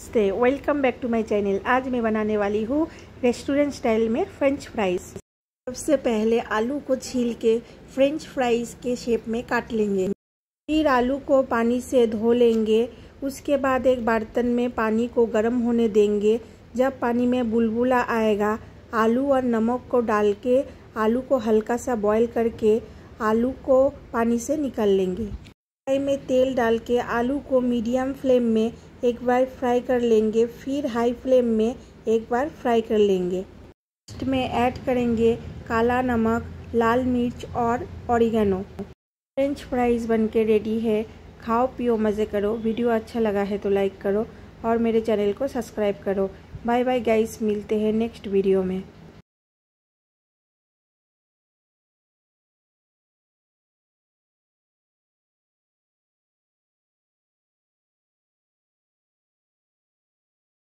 नमस्ते welcome back to my channel आज मैं बनाने वाली हूँ रेस्टोरेंट स्टाइल में फ्रेंच फ्राइज सबसे पहले आलू को छील के फ्रेंच फ्राइज के शेप में काट लेंगे। फिर आलू को पानी से धो लेंगे। उसके बाद एक बर्तन में पानी को गर्म होने देंगे। जब पानी में बुलबुला आएगा, आलू और नमक को डाल के आलू को हल्का सा बॉयल करके आलू को पानी से निकाल लेंगे। फ्राई में तेल डाल के आलू को मीडियम फ्लेम में एक बार फ्राई कर लेंगे। फिर हाई फ्लेम में एक बार फ्राई कर लेंगे। लास्ट में ऐड करेंगे काला नमक, लाल मिर्च और ऑरिगेनो। फ्रेंच फ्राइज बन के रेडी है। खाओ, पियो, मज़े करो। वीडियो अच्छा लगा है तो लाइक करो और मेरे चैनल को सब्सक्राइब करो। बाय बाय गाइस, मिलते हैं नेक्स्ट वीडियो में।